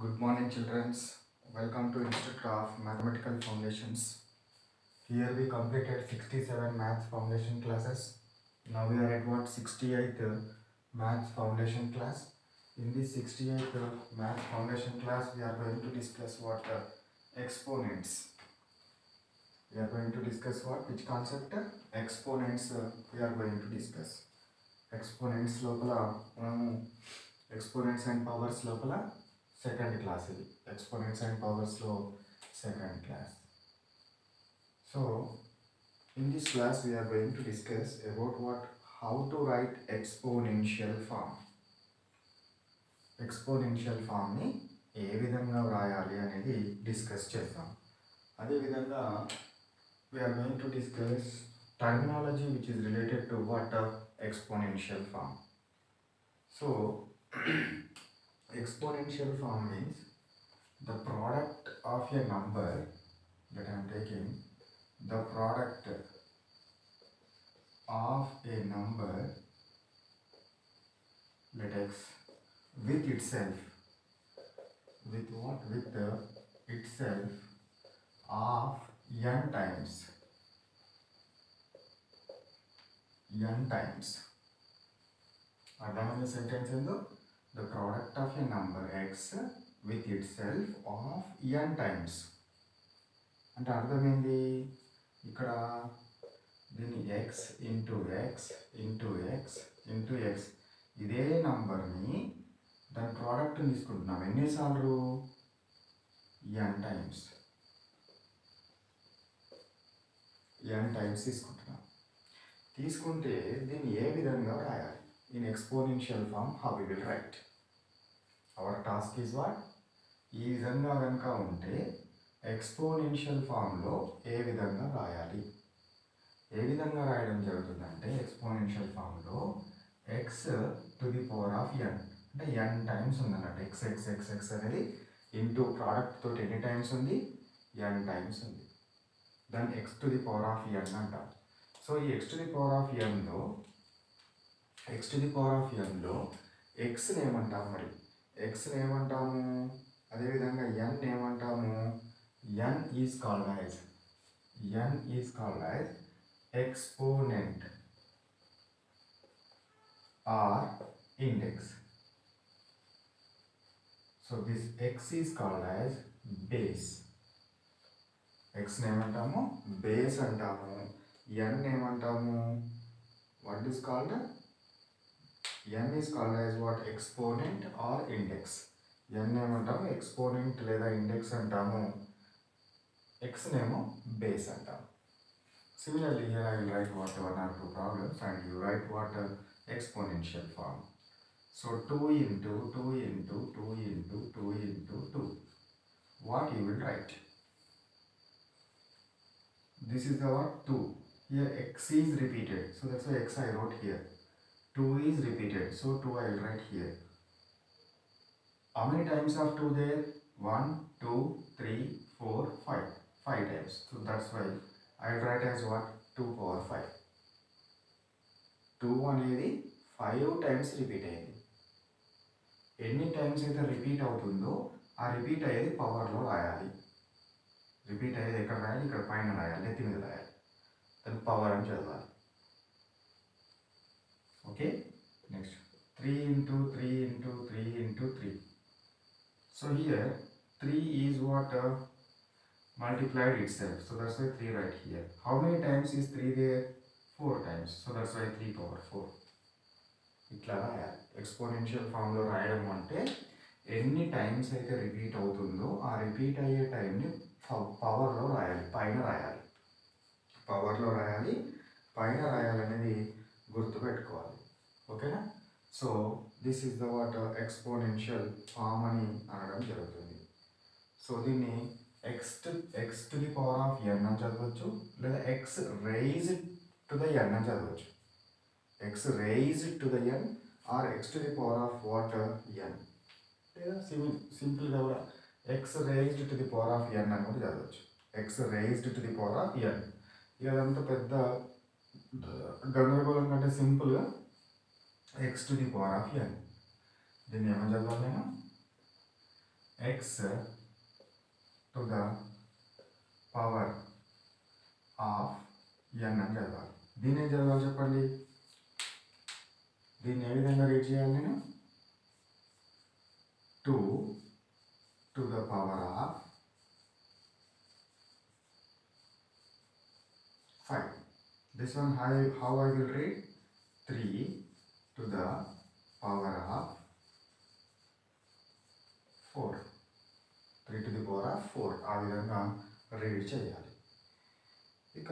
Good morning childrens. Welcome to Institute of Mathematical Foundations. Here we completed 67 Maths Foundation classes. Now we are at what 68th Maths Foundation class. In this 68th Maths Foundation class we are going to discuss what the exponents. We are going to discuss what which concept? Exponents uh, we are going to discuss. Exponents lopala uh, exponents and powers lopala second class ఇది exponents and పవర్స్లో second class so in this class we are going to discuss about what how to write exponential form exponential ఫామ్ని ఏ విధంగా వ్రాయాలి అనేది discuss చేద్దాం అదేవిధంగా we are going to discuss terminology which is related to what exponential form. So, exponential form means the product of a number that I am taking the product of a number let x with itself. With what? With the itself of n times. n times. Are done in the sentence in the product of a a x with itself of n times అంటే అర్థమైంది? ఇక్కడ దీన్ని x into x into x into x ఇదే నంబర్ని దాని product తీసుకుంటున్నాం. ఎన్నిసార్లు? N times n times తీసుకుంటున్నాం. తీసుకుంటే దీన్ని ఏ విధంగా రాయాలి? In exponential form how we will write. Our task is what? ఈ విధంగా కనుక ఉంటే ఎక్స్పోనెన్షియల్ ఫామ్లో ఏ విధంగా రాయాలి? ఏ విధంగా రాయడం జరుగుతుందంటే ఎక్స్పోనెన్షియల్ ఫామ్లో x to the power of n అంటే ఎన్ టైమ్స్ ఉందన్నట్టు. ఎక్స్ ఎక్స్ ఎక్స్ ఎక్స్ అనేది ఇంటూ ప్రోడక్ట్ తోటి ఎన్ని టైమ్స్ ఉంది? ఎన్ టైమ్స్ ఉంది. దాన్ని x to the power of n అంటారు. సో ఈ x to the power of ఎన్లో x to the power of ఎన్లో ఎక్స్ని ఏమంటాము మరి. ఎక్స్ని ఏమంటాము అదేవిధంగా ఎన్ ఏమంటాము n is called as n is called as exponent or index so this x is called as base ఎక్స్ని ఏమంటాము బేస్ అంటాము. ఎన్ ఏమంటాము what is called n is called as what exponent or index n ఏమంటాము exponent లేదా index అంటాము ఎక్స్నేమో base అంటాము similarly here I will write what one or two problems and you write what exponential form so two into two into two into two into two what you will write this is our 2 here x is repeated so that's why x i wrote here 2 is repeated so 2 i will write here how many times of 2 there 1 2 3 4 5 5 times so that's why i will write as what 2 power 5 2 అనేది five times repeat అయింది ఎన్ని times అయితే repeat అవుతుందో ఆ repeat అయ్యేది పవర్లో రాయాలి repeat అయ్యేది ఎక్కడ రాయాలి ఇక్కడ పైన రాయాలి నెత్తి మీద రాయాలి దాని పవర్ అని చదవాలి okay? Next three into three into three into three so here three is what multiplied itself. So that's why 3 right here. How many times is 3 there? 4 times. So that's why 3 power 4 ఇట్లా రాయాలి exponential ఫామ్లో రాయడం అంటే ఎన్ని times అయితే repeat అవుతుందో ఆ repeat అయ్యే టైంని పవర్లో రాయాలి. పైన రాయాలి. పవర్లో రాయాలి. పైన రాయాలనేది ఓకేనా? So this is the what exponential form అని అనడం జరుగుతుంది. సో దీన్ని x to x to the power of n అని చదవచ్చు లేదా x raise to the n అని చదవచ్చు. X raise to the n or x to the power of what n లేదా సింపుల్ సింపుల్గా కూడా x raised to the power of n అని కూడా చదవచ్చు. X raised to the power of n ఇక అదంతా పెద్ద గందరగోళం కంటే సింపుల్గా x to the power of n దీన్ని ఏమని చదవాలి నేను x to the power of n అని చదవాలి దీన్ని ఏం చదవాలి చెప్పండి దీన్ని ఏ విధంగా రీడ్ చేయాలి నేను two to the power of five this one high how I will read three to the power of four. Three to the power of four. ఆ విధంగా రీడ్ చేయాలి. ఇక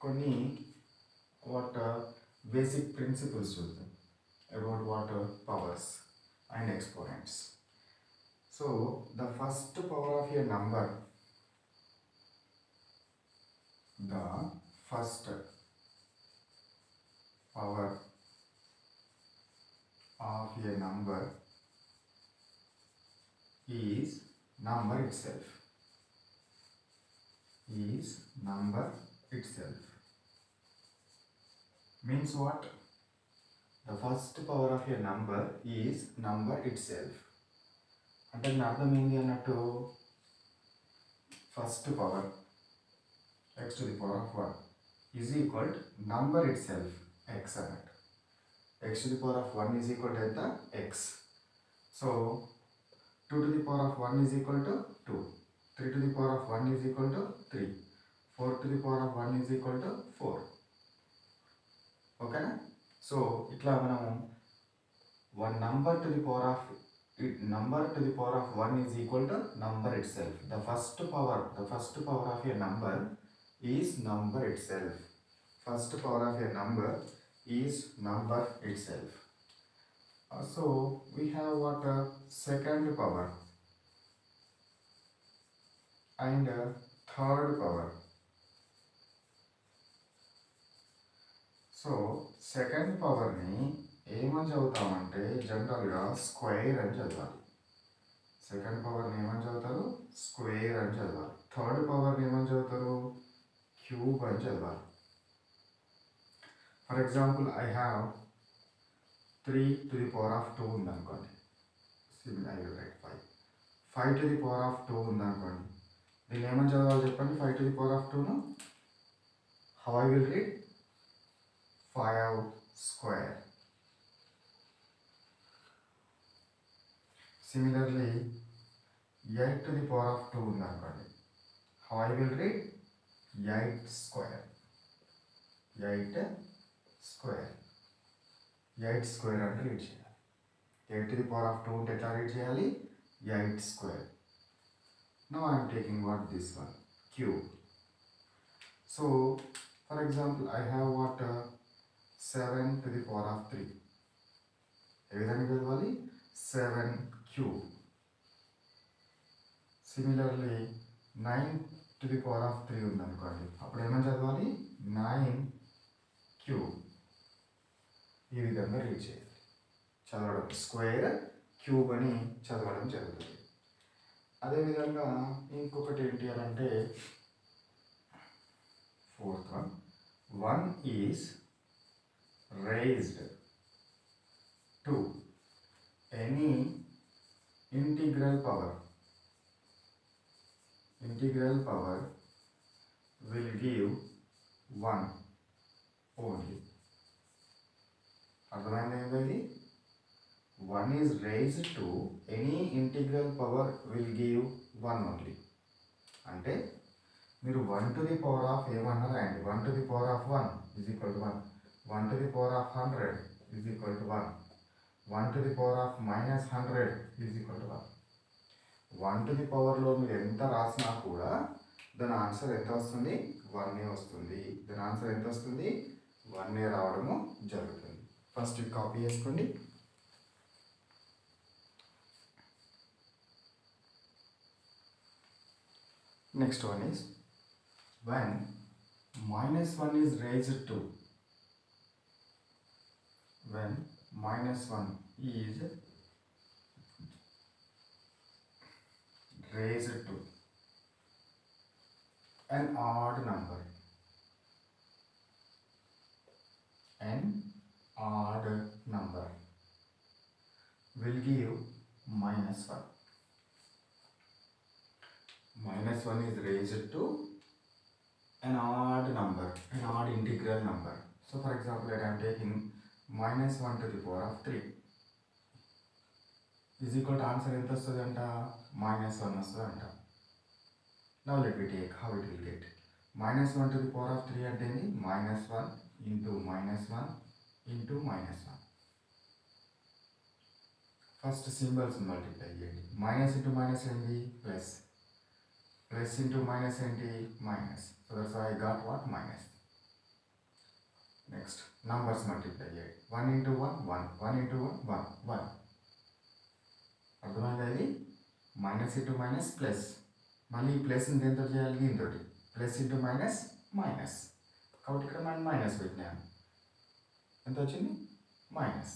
కొన్ని వాట్ బేసిక్ ప్రిన్సిపల్స్ చూద్దాం. About water powers and exponents. So the first power of a number the first power of a number is number itself is number itself means what the first power of a number is number itself అంటే దీని అర్థం ఏంటి అన్నట్టు first power x to the power of one is equal number itself X అన్నట్టు x to the power of 1 is equal to ఎంత x. So 2 to the power of 1 is equal to 2. 3 to the power of 1 is equal to 3. 4 to the power of 1 is equal to 4. ఓకేనా so ఇట్లా మనము one number to the power of number to the power of one is equal to number itself the first power the first power of a number is number itself first power of a number is number itself. Uh, so we have what uh, second power and uh, third power. So second పవర్ని ఏమని చదువుతామంటే జనరల్గా square అని చదవాలి. Second పవర్ని ఏమని చదువుతారు? Square అని చదవాలి. థర్డ్ పవర్ని ఏమని చదువుతారు? క్యూబ్ అని చదవాలి. for example I have three to the power of two ఉందనుకోండి similar I write five five to the power of two ఉందనుకోండి దీన్ని ఏమని చదవాలి చెప్పండి five to the power of టూను how I will read five square similarly eight to the power of two ఉందనుకోండి how I will read eight square eight square eight square అంటే read చేయాలి. Eight the power of two ఉంటే ఎట్లా read చేయాలి? Eight square no I'm taking what this one cube so for example I have what seven to the power of three ఏ విధంగా చదవాలి? Seven cube similarly nine to the power of three ఉందనుకోండి. అప్పుడు ఏమని చదవాలి? Nine cube ఈ విధంగా read చేయాలి చదవడం. స్క్వేర్ క్యూబ్ అని చదవడం జరుగుతుంది. అదేవిధంగా ఇంకొకటి ఏంటి అని అంటే fourth one one is raised to any integral power integral power will give 1 only. అర్థమైంది ఏంటది one is raise to any integral power will give one only అంటే మీరు one to the power of ఏమన్నా రాయండి. One to the power of one is equal to one one to the power of hundred is equal to one one to the power of minus hundred is equal to one one to the పవర్లో మీరు ఎంత రాసినా కూడా దాని answer ఎంత వస్తుంది? One వస్తుంది. దాని ఆన్సర్ ఎంత వస్తుంది? వన్ ఏ రావడము జరుగుతుంది. ఫస్ట్ కాపీ చేసుకోండి next one is when minus 1 is raised to when minus 1 is raised to an odd number an odd number will give minus 1. Minus 1 is raised to an odd number, an odd integral number. So for example, I am taking minus 1 to the power of 3 is equal to answer ఎంత వస్తుంది అంట minus one వస్తుంది అంట now let we take how it will get minus one to the power of three అంటే ఏంది minus one into minus one into minus one first symbols multiply చేయండి minus into minus ఏంటి plus plus into minus ఏంటి minus so that's I got what minus next numbers multiply చేయండి one into one one one into one one one అర్థమైందా ఇది minus into minus plus మళ్ళీ ఈ plus దేంతో చేయాలి దీంతో ప్లస్ ఇంటూ మైనస్ మైనస్ కాబట్టి ఇక్కడ మనం మైనస్ పెట్టినాను ఎంత వచ్చింది minus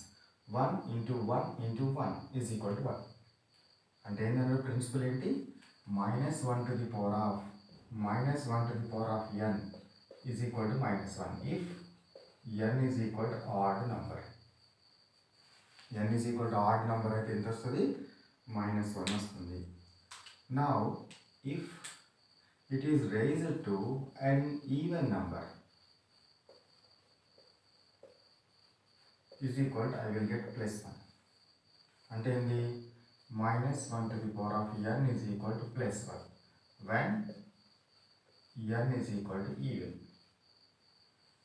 one into one into one is equal to one. అంటే ఏంటంటే ప్రిన్సిపల్ ఏంటి? Minus one to the power of minus one to the power of n is equal to minus one. If n is equal to odd number n is equal to odd number అయితే ఎంత వస్తుంది minus one వస్తుంది. Now if it is raised to an even number is equal I will get plus one అంటే ఏంది minus one to the power of n is equal to plus one when n is equal to even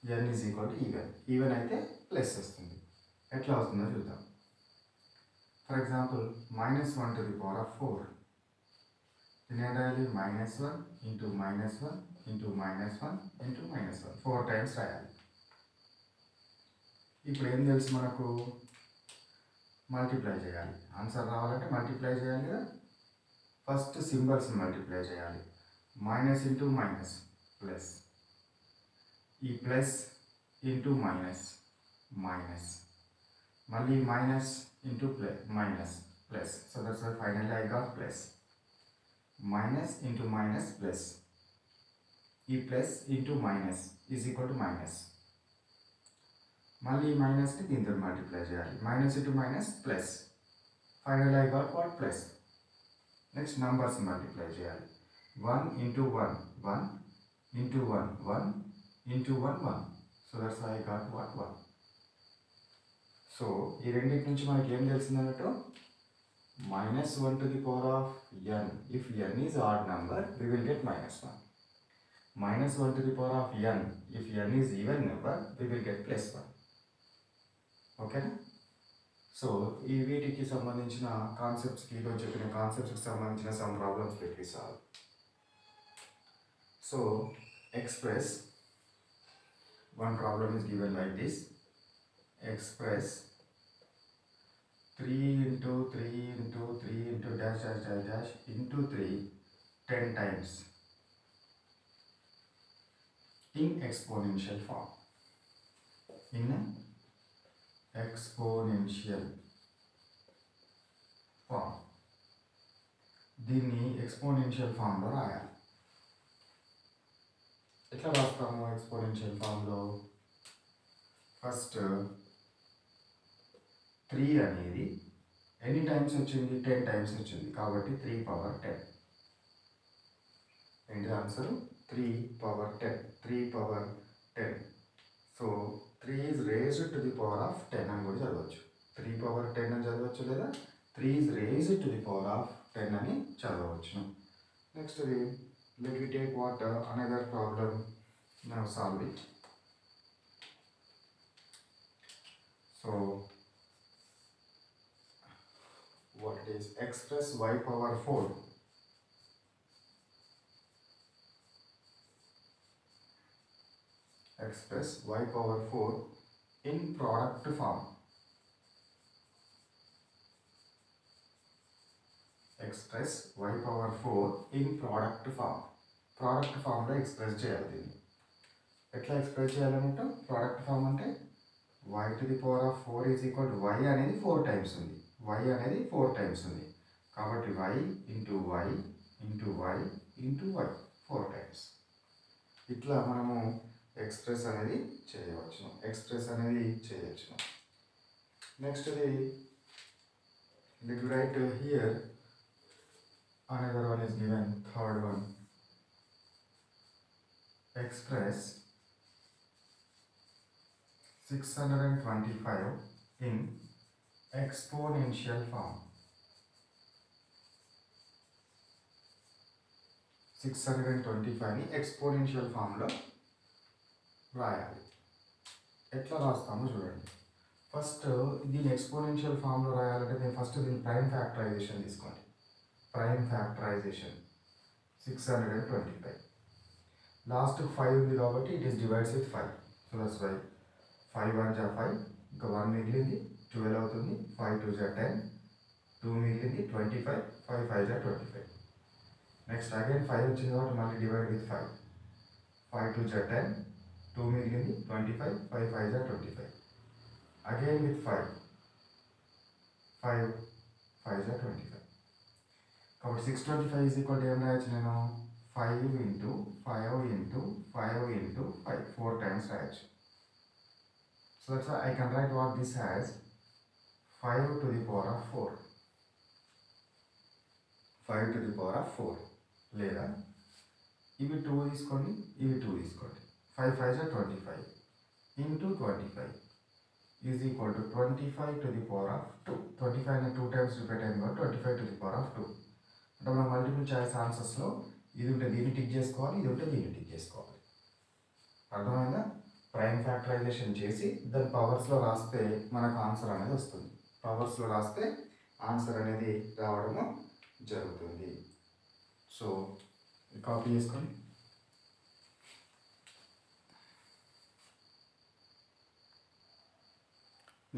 n is equal to even even అయితే plus వస్తుంది ఎట్లా వస్తుందో చూద్దాం for example minus one to the power of four దీని ఏం రాయాలి minus one into minus one into minus one into minus one four times రాయాలి ఇప్పుడు ఏం తెలుసు మనకు మల్టిప్లై చేయాలి ఆన్సర్ రావాలంటే మల్టిప్లై చేయాలి కదా ఫస్ట్ సింబల్స్ మల్టిప్లై చేయాలి మైనస్ ఇంటూ మైనస్ ప్లస్ ఈ ప్లస్ ఇంటూ మైనస్ మైనస్ మళ్ళీ minus into plus minus plus so that's why finally I got plus minus into minus plus ఈ plus into minus is equal to minus మళ్ళీ మైనస్ని దీంతో multiply చేయాలి minus into minus plus final I got what plus next numbers multiply చేయాలి one into one one into one one into one one so that's I got what one so ఈ రెండింటి నుంచి మనకి ఏం తెలిసిందన్నట్టు minus one to the power of n if n is odd number we will get minus one minus one to the power of n if n is even number we will get plus one ఓకేనా so ఈ వీటికి సంబంధించిన కాన్సెప్ట్స్కి ఈరోజు చెప్పిన కాన్సెప్ట్స్కి సంబంధించిన some problems పెట్టి solve so express one problem is given like this express 3 into 3 into 3 into dash dash dash dash into 3 10 times in exponential form in exponential form దీన్ని exponential ఫామ్లో రాయాలి. ఎట్లా రాస్తాము ఎక్స్పోనెన్షియల్ ఫామ్లో ఫస్ట్ త్రీ అనేది ఎన్ని times వచ్చింది? టెన్ టైమ్స్ వచ్చింది. కాబట్టి త్రీ పవర్ టెన్ ఏంటి answer three power ten three power ten so three is raised to the power of ten అని కూడా చదవచ్చు త్రీ పవర్ టెన్ అని చదవచ్చు లేదా three is raised to the power of ten అని చదవచ్చు next let we take what another problem now solve it so what it is express y power 4 express y power 4 in product form. Express y power 4 in product form. Product form express చేయాలి దీన్ని. ఎట్లా express చేయాలన్నట్టు product form అంటే y to the power of four is equal to అనేది four times ఉంది. Why అనేది four times ఉంది. కాబట్టి y into y into y into y four times ఇట్లా మనము ఎక్స్ప్రెస్ అనేది చేయవచ్చు ఎక్స్ప్రెస్ అనేది చేయొచ్చు నెక్స్ట్ది let me write uh, here another one is given third one express 625 in exponential form 625 ని ఎక్స్పోనెన్షియల్ ఫామ్లో రాయాలి ఎట్లా రాస్తామో చూడండి. ఫస్ట్ దీని ఎక్స్పోనెన్షియల్ ఫామ్లో రాయాలంటే నేను ఫస్ట్ దీని ప్రైమ్ ఫ్యాక్టరైజేషన్ తీసుకోండి. Prime factorisation six hundred and twenty five last five ఉంది కాబట్టి it is divides with five so that's five five one జా ఫైవ్ ఇంకా వన్ మిగిలింది ట్వెల్వ్ అవుతుంది ఫైవ్ టూ జా టెన్ టూ మిగిలింది ట్వంటీ ఫైవ్ ఫైవ్ ఫైవ్ జా twenty five next again five వచ్చింది కాబట్టి మళ్ళీ divide with five five two జా ten టూ మిగిలింది ట్వంటీ ఫైవ్ ఫైవ్ ఫైవ్ జా twenty five again with five five five జా ట్వంటీ ఫైవ్ కాబట్టి six twenty five is equal ఏం రాయొచ్చు నేను five into five into five into five four times రాయొచ్చు so that's I can write what this has five to the power of four five to the power of four లేదా ఇవి two తీసుకోండి ఇవి two తీసుకోండి five five జా twenty five into twenty five is equal to twenty five to the power of two twenty ఫైవ్ని two times repeat అయింది కాబట్టి twenty five to the power of two అంటే మనం మల్టిపుల్ చాయిస్ ఆన్సర్స్లో ఇది ఉంటే దీన్ని tick చేసుకోవాలి ఇది ఉంటే దీన్ని టిక్ చేసుకోవాలి. అర్థమైందా? ప్రైమ్ ఫ్యాక్టరైజేషన్ చేసి దాని పవర్స్లో రాస్తే మనకు ఆన్సర్ అనేది వస్తుంది. పవర్స్లో రాస్తే ఆన్సర్ అనేది రావడము జరుగుతుంది. సో కాపీ చేసుకోండి.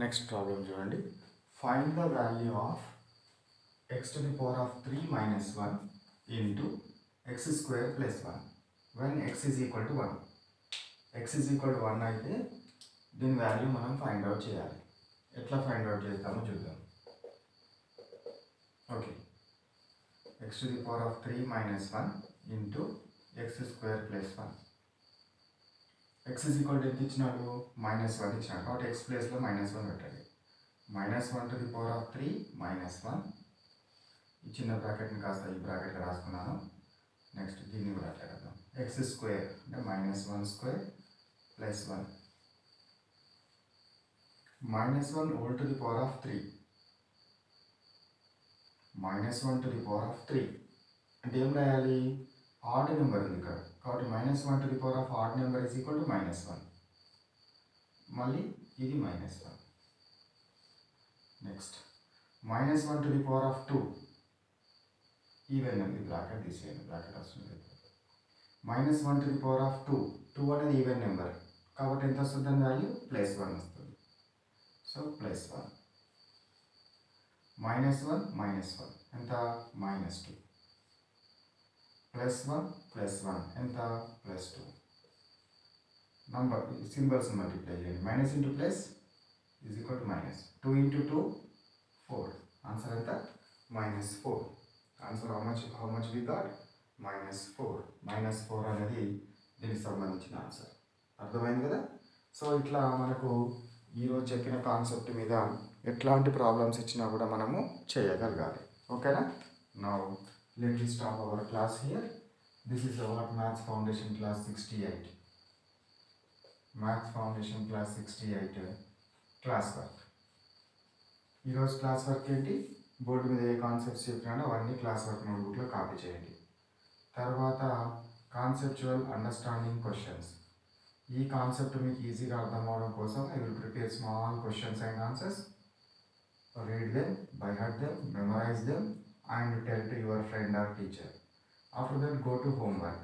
నెక్స్ట్ ప్రాబ్లం చూడండి. Find the value of x to the power of three minus one into x square plus one when x is equal to one x is equal to one అయితే దీని value మనం find out చేయాలి. ఎట్లా find out చేస్తామో చూద్దాం. Okay x to the power of three minus one into x square plus one x is equal to ఎంత ఇచ్చినాడు? Minus one ఇచ్చినాడు. కాబట్టి ఎక్స్ ప్లేస్లో మైనస్ వన్ పెట్టండి. Minus one to the power of three minus one ఈ చిన్న బ్రాకెట్ని కాస్త ఈ బ్రాకెట్లో రాసుకున్నాను. నెక్స్ట్ దీన్ని కూడా అట్లా రాద్దాం. ఎక్స్ స్క్వేర్ అంటే minus one square plus one minus one whole to the power of three minus one to the power of three అంటే ఏం రాయాలి? ఆడ్ నెంబర్ ఉంది ఇక్కడ. కాబట్టి minus one to the power of odd number is equal to minus one మళ్ళీ ఇది minus one next minus one to the power of two even ఉంది bracket తీసేయండి బ్రాకెట్ వస్తుంది. Minus one to the power of two two అనేది even number కాబట్టి ఎంత వస్తుంది దాని వాల్యూ ప్లస్ వన్ వస్తుంది. So plus one minus one minus one ఎంత? Minus two plus one plus one. ఎంత? Plus two. Number symbols multiply చేయండి. Minus into plus is equal to minus two into two four answer ఎంత? Minus four answer how much how much we got minus four minus four అనేది దీనికి సంబంధించిన answer అర్థమైంది కదా? So ఇట్లా మనకు ఈరోజు చెప్పిన కాన్సెప్ట్ మీద ఎట్లాంటి ప్రాబ్లమ్స్ ఇచ్చినా కూడా మనము చేయగలగాలి. ఓకేనా now? Let me stop our class here. This is our math Foundation class 68. math Foundation class 68 class work ఈరోజు క్లాస్ వర్క్ ఏంటి? బోర్డు మీద ఏ కాన్సెప్ట్స్ చెప్పినానో అవన్నీ క్లాస్ వర్క్ నోట్బుక్లో కాపీ చేయండి. తర్వాత కాన్సెప్చువల్ అండర్స్టాండింగ్ క్వశ్చన్స్ ఈ కాన్సెప్ట్ మీకు ఈజీగా అర్థం అవడం కోసం I will prepare small questions and answers read them by heart them memorise them and tell to your friend or teacher. After that, go to homework.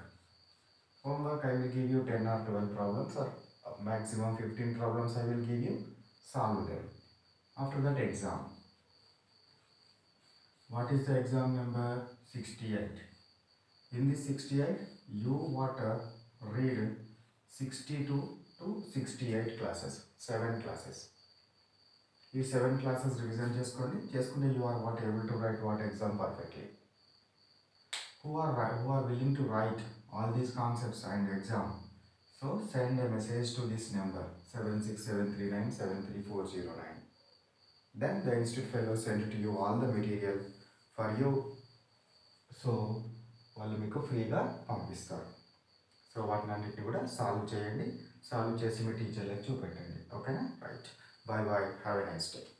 Homework, I will give you 10 or 12 problems or maximum 15 problems I will give you. Solve them. After that, exam. What is the exam number? 68. In this 68, you what uh, read 62 to 68 classes, 7 classes. ఈ seven classes revision చేసుకోండి చేసుకుంటే you are what able to write what exam perfectly who are who are willing to write all these concepts and exam so send a message to this number seven six seven three nine seven three four zero nine then the institute fellow send to you all the material for you so వాళ్ళు మీకు ఫ్రీగా పంపిస్తారు so వాటిని అన్నిటిని కూడా solve చేయండి solve చేసి మీ టీచర్లకు చూపెట్టండి ఓకేనా right Bye bye. Have a nice day.